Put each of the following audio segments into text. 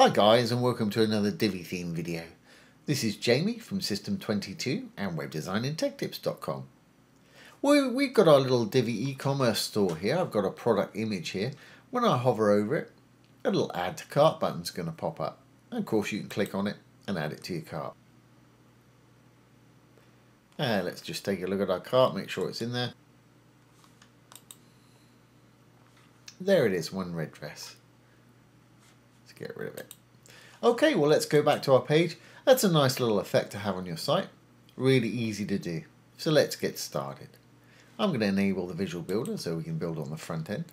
Hi guys and welcome to another Divi theme video. This is Jamie from System22 and webdesignandtechtips.com. We've got our little Divi e-commerce store here. I've got a product image here. When I hover over it, a little add to cart button is going to pop up. And of course you can click on it and add it to your cart. And let's just take a look at our cart, make sure it's in there. There it is, one red dress get rid of it. Okay, well let's go back to our page. That's a nice little effect to have on your site. Really easy to do. So let's get started. I'm going to enable the visual builder so we can build on the front end.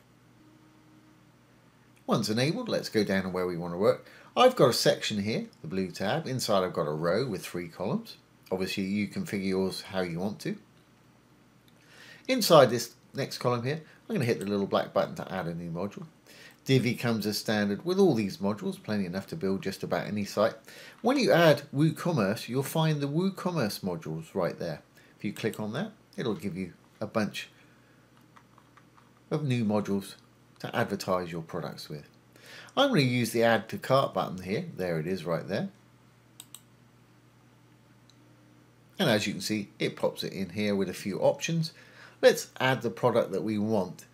Once enabled, let's go down to where we want to work. I've got a section here, the blue tab. Inside I've got a row with three columns. Obviously you configure yours how you want to. Inside this next column here, I'm going to hit the little black button to add a new module. Divi comes as standard with all these modules, plenty enough to build just about any site. When you add WooCommerce, you'll find the WooCommerce modules right there. If you click on that, it'll give you a bunch of new modules to advertise your products with. I'm going to use the add to cart button here. There it is right there. And as you can see, it pops it in here with a few options. Let's add the product that we want.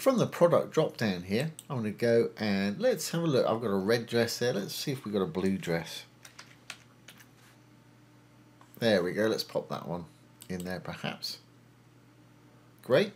From the product drop down here, I'm going to go and let's have a look. I've got a red dress there. Let's see if we've got a blue dress. There we go. Let's pop that one in there perhaps. Great.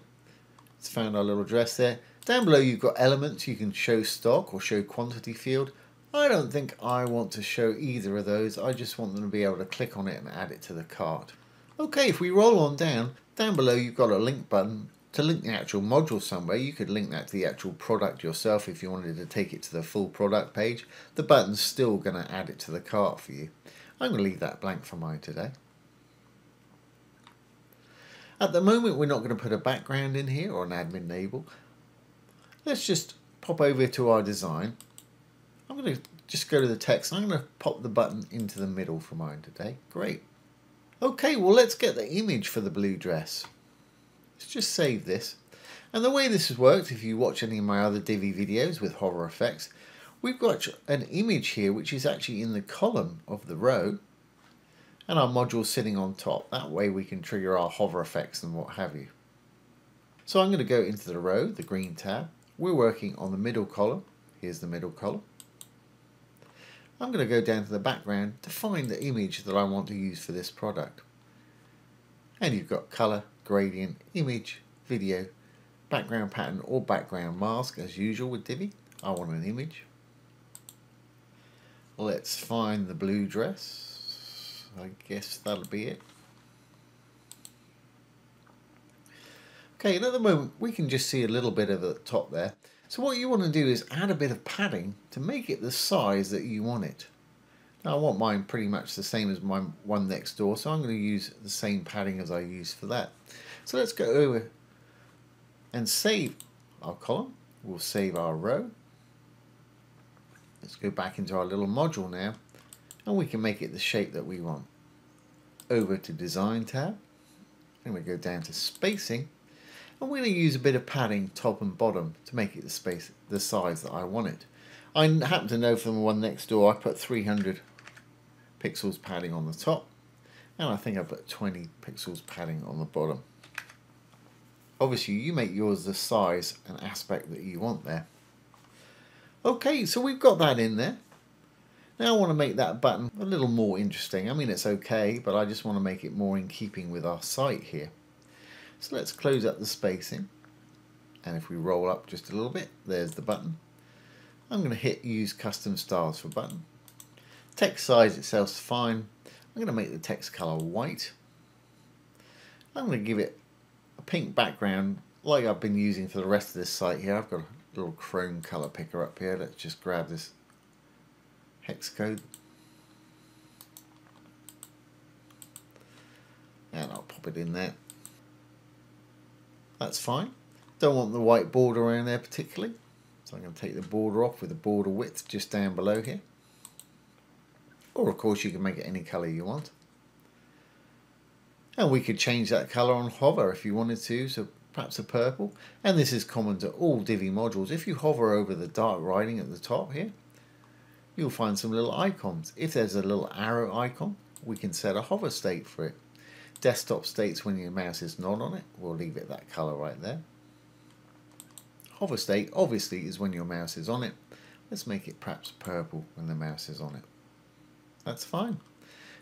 It's found our little dress there. Down below you've got elements. You can show stock or show quantity field. I don't think I want to show either of those. I just want them to be able to click on it and add it to the cart. Okay, if we roll on down, down below you've got a link button to link the actual module somewhere, you could link that to the actual product yourself if you wanted to take it to the full product page. The button's still going to add it to the cart for you. I'm going to leave that blank for mine today. At the moment, we're not going to put a background in here or an admin label. Let's just pop over to our design. I'm going to just go to the text. I'm going to pop the button into the middle for mine today. Great. Okay, well, let's get the image for the blue dress. Let's just save this. And the way this has worked, if you watch any of my other Divi videos with hover effects, we've got an image here which is actually in the column of the row and our module sitting on top. That way we can trigger our hover effects and what have you. So I'm going to go into the row, the green tab. We're working on the middle column. Here's the middle column. I'm going to go down to the background to find the image that I want to use for this product. And you've got color, gradient, image, video, background pattern or background mask as usual with Divi. I want an image. Let's find the blue dress. I guess that'll be it. Okay, and at the moment we can just see a little bit of the top there. So what you want to do is add a bit of padding to make it the size that you want it. I want mine pretty much the same as my one next door, so I'm going to use the same padding as I used for that. So let's go over and save our column. We'll save our row. Let's go back into our little module now, and we can make it the shape that we want. Over to Design tab, and we go down to Spacing, and we're going to use a bit of padding top and bottom to make it the space, the size that I want it. I happen to know from the one next door I put 300 pixels padding on the top and I think I put 20 pixels padding on the bottom. Obviously you make yours the size and aspect that you want there. Okay, so we've got that in there. Now I want to make that button a little more interesting. I mean it's okay, but I just want to make it more in keeping with our site here. So let's close up the spacing. And if we roll up just a little bit, there's the button. I'm going to hit use custom styles for button. Text size itself is fine. I'm going to make the text color white. I'm going to give it a pink background like I've been using for the rest of this site here. I've got a little chrome color picker up here. Let's just grab this hex code. And I'll pop it in there. That's fine. Don't want the white border around there particularly. So I'm going to take the border off with the border width just down below here. Or of course you can make it any colour you want. And we could change that colour on hover if you wanted to, so perhaps a purple. And this is common to all Divi modules. If you hover over the dark writing at the top here, you'll find some little icons. If there's a little arrow icon, we can set a hover state for it. Desktop states when your mouse is not on it. We'll leave it that color right there. Hover state obviously is when your mouse is on it. Let's make it perhaps purple when the mouse is on it. That's fine.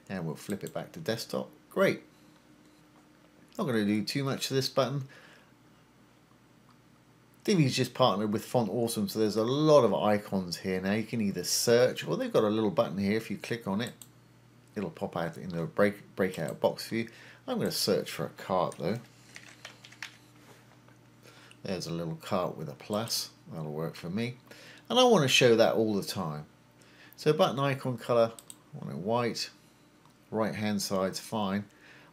And we'll flip it back to desktop. Great. Not going to do too much to this button. Divi's just partnered with Font Awesome, so there's a lot of icons here now. You can either search, or they've got a little button here. If you click on it, it'll pop out in the break breakout box for you. I'm going to search for a cart though. There's a little cart with a plus. That'll work for me. And I want to show that all the time. So button icon color, Want it white. Right hand side's fine.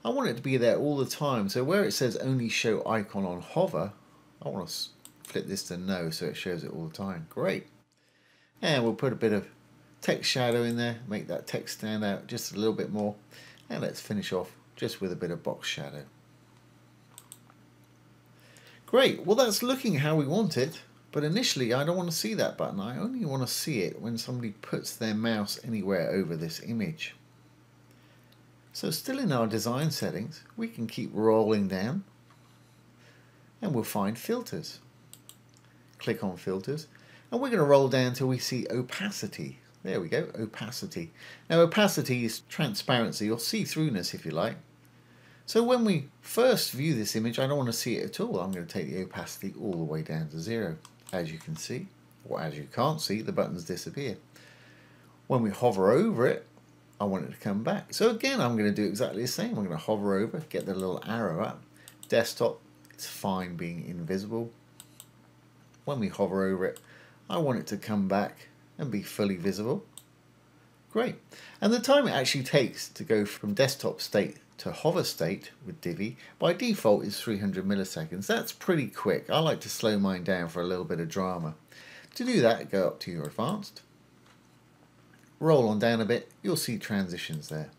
I want it to be there all the time. So where it says only show icon on hover, I want to flip this to no so it shows it all the time. Great. And we'll put a bit of text shadow in there, make that text stand out just a little bit more. And let's finish off just with a bit of box shadow. Great, well that's looking how we want it, but initially I don't want to see that button. I only want to see it when somebody puts their mouse anywhere over this image. So still in our design settings, we can keep rolling down and we'll find filters. Click on filters and we're going to roll down till we see opacity. There we go, opacity. Now opacity is transparency or see-throughness if you like. So when we first view this image, I don't want to see it at all. I'm going to take the opacity all the way down to zero. As you can see, or as you can't see, the buttons disappear. When we hover over it, I want it to come back. So again, I'm going to do exactly the same. I'm going to hover over, get the little arrow up. Desktop, it's fine being invisible. When we hover over it, I want it to come back and be fully visible. Great. And the time it actually takes to go from desktop state to hover state with Divi by default is 300 milliseconds. That's pretty quick. I like to slow mine down for a little bit of drama. To do that, go up to your advanced, roll on down a bit, you'll see transitions there.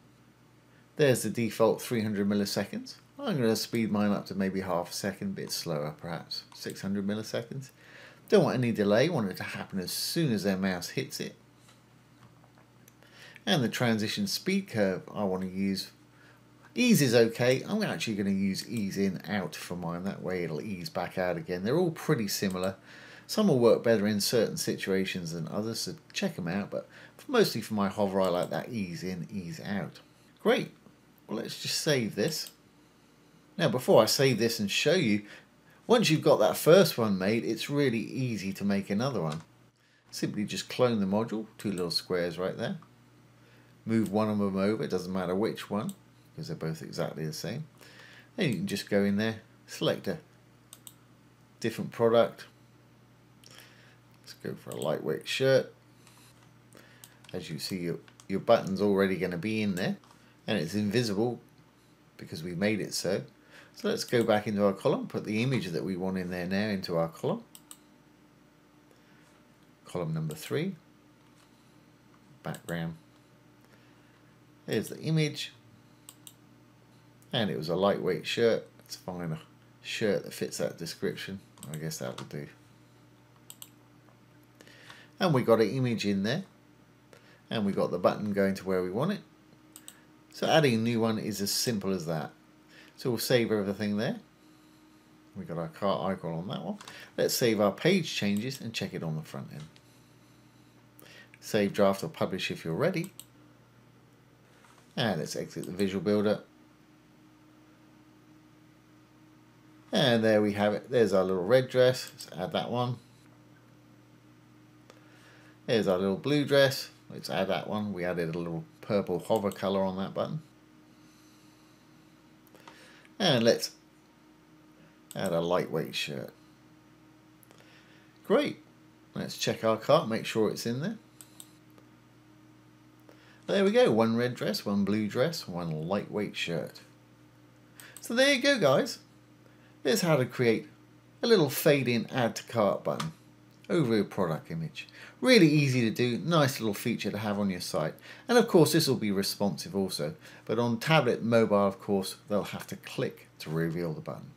There's the default 300 milliseconds. I'm going to speed mine up to maybe half a second, a bit slower perhaps, 600 milliseconds. Don't want any delay, want it to happen as soon as their mouse hits it. And the transition speed curve I want to use Ease is okay. I'm actually going to use ease in out for mine. That way it'll ease back out again. They're all pretty similar. Some will work better in certain situations than others, so check them out. But mostly for my hover, I like that ease in, ease out. Great. Well, let's just save this. Now, before I save this and show you, once you've got that first one made, it's really easy to make another one. Simply just clone the module, two little squares right there. Move one of them over, it doesn't matter which one because they're both exactly the same. Then you can just go in there, select a different product. Let's go for a lightweight shirt. As you see, your, your button's already going to be in there and it's invisible because we made it so. So let's go back into our column, put the image that we want in there now into our column. Column number three, background. There's the image, and it was a lightweight shirt. Let's find a shirt that fits that description. I guess that will do. And we got an image in there. And we got the button going to where we want it. So adding a new one is as simple as that. So we'll save everything there. We got our cart icon on that one. Let's save our page changes and check it on the front end. Save draft or publish if you're ready. And let's exit the visual builder And there we have it. There's our little red dress. Let's add that one. There's our little blue dress. Let's add that one. We added a little purple hover color on that button. And let's add a lightweight shirt. Great. Let's check our cart, make sure it's in there. There we go, one red dress, one blue dress, one lightweight shirt. So there you go guys. Here's how to create a little fade in add to cart button over your product image. Really easy to do, nice little feature to have on your site. And of course this will be responsive also, but on tablet mobile of course they'll have to click to reveal the button.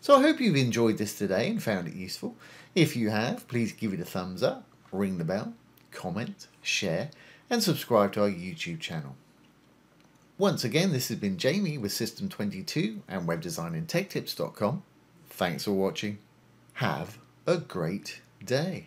So I hope you've enjoyed this today and found it useful. If you have, please give it a thumbs up, ring the bell, comment, share, and subscribe to our YouTube channel. Once again, this has been Jamie with System22 and webdesignandtechtips.com. Thanks for watching. Have a great day.